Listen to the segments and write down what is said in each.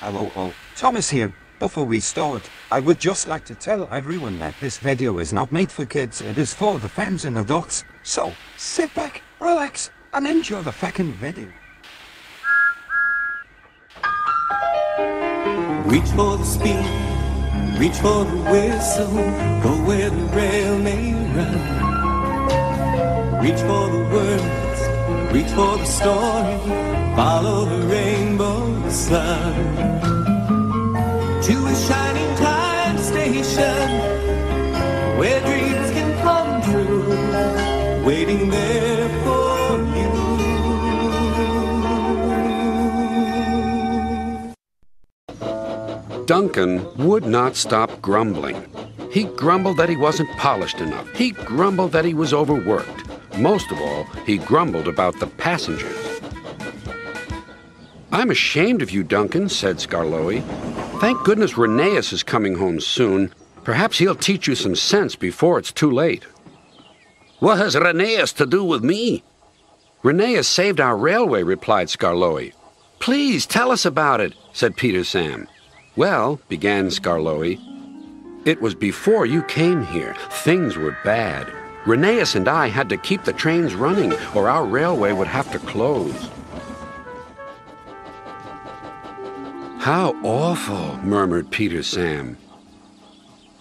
Hello all, Thomas here. Before we start, I would just like to tell everyone that this video is not made for kids, it is for the fans and adults. So, sit back, relax, and enjoy the fucking video. Reach for the speed, reach for the whistle, go where the rail may run. Reach for the words, reach for the story, follow the rainbow sun. To a shining time station, where dreams can come true, waiting there for you. Duncan would not stop grumbling. He grumbled that he wasn't polished enough. He grumbled that he was overworked. Most of all, he grumbled about the passengers. I'm ashamed of you, Duncan, said Skarloey. Thank goodness Rheneas is coming home soon. Perhaps he'll teach you some sense before it's too late. What has Rheneas to do with me? Rheneas saved our railway, replied Skarloey. Please tell us about it, said Peter Sam. Well, began Skarloey, it was before you came here. Things were bad. Rheneas and I had to keep the trains running, or our railway would have to close. How awful, murmured Peter Sam.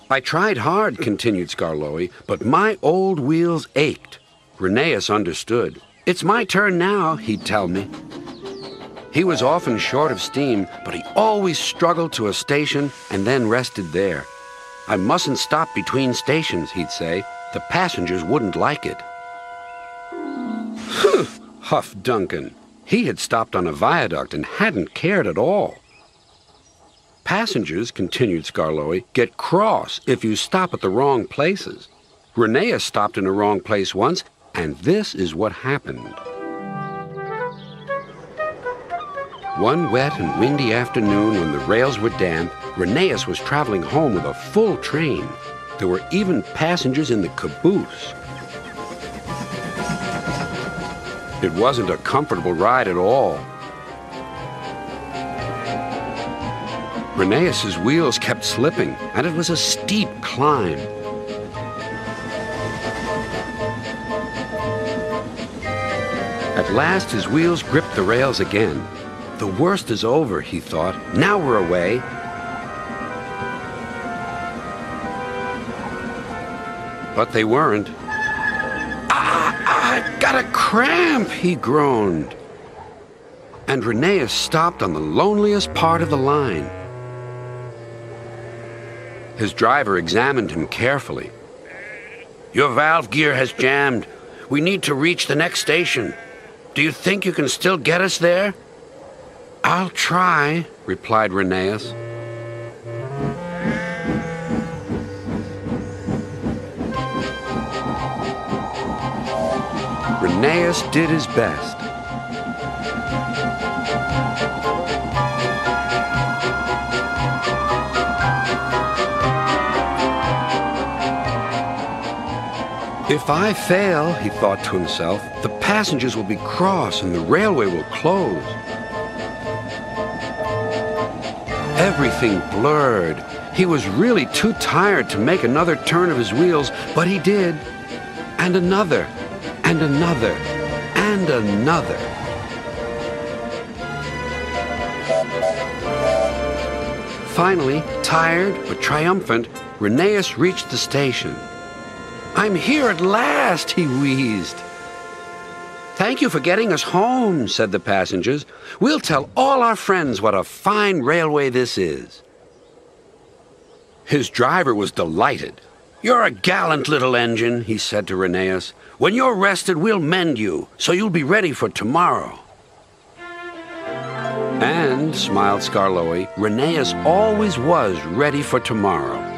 I tried hard, continued Skarloey, but my old wheels ached. Rheneas understood. It's my turn now, he'd tell me. He was often short of steam, but he always struggled to a station and then rested there. I mustn't stop between stations, he'd say. The passengers wouldn't like it. huffed Duncan. He had stopped on a viaduct and hadn't cared at all. Passengers, continued Skarloey, get cross if you stop at the wrong places. Rheneas stopped in the wrong place once, and this is what happened. One wet and windy afternoon when the rails were damp, Rheneas was traveling home with a full train. There were even passengers in the caboose. It wasn't a comfortable ride at all. Rheneas's wheels kept slipping, and it was a steep climb. At last, his wheels gripped the rails again. The worst is over, he thought. Now we're away. But they weren't. Ah, I've got a cramp, he groaned. And Rheneas stopped on the loneliest part of the line. His driver examined him carefully. Your valve gear has jammed. We need to reach the next station. Do you think you can still get us there? I'll try, replied Rheneas. Rheneas did his best. If I fail, he thought to himself, the passengers will be cross and the railway will close. Everything blurred. He was really too tired to make another turn of his wheels, but he did. And another, and another, and another. Finally, tired but triumphant, Rheneas reached the station. I'm here at last, he wheezed. Thank you for getting us home, said the passengers. We'll tell all our friends what a fine railway this is. His driver was delighted. You're a gallant little engine, he said to Rheneas. When you're rested, we'll mend you, so you'll be ready for tomorrow. And, smiled Skarloey, Rheneas always was ready for tomorrow.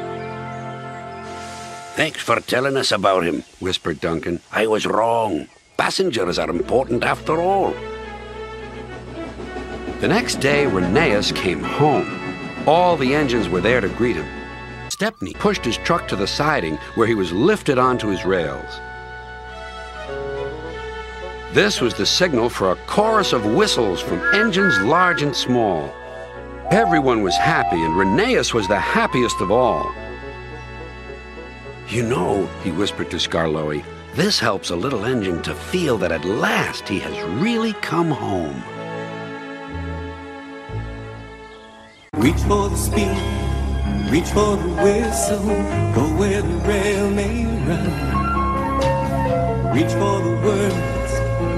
Thanks for telling us about him, whispered Duncan. I was wrong. Passengers are important after all. The next day, Rheneas came home. All the engines were there to greet him. Stepney pushed his truck to the siding where he was lifted onto his rails. This was the signal for a chorus of whistles from engines large and small. Everyone was happy, and Rheneas was the happiest of all. You know, he whispered to Skarloey, this helps a little engine to feel that at last he has really come home. Reach for the speed, reach for the whistle, go where the rail may run. Reach for the words,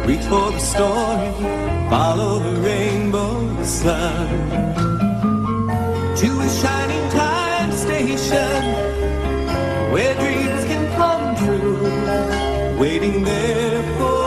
reach for the story, follow the rainbow sun. To a shining time station, where dreams can come true, waiting there for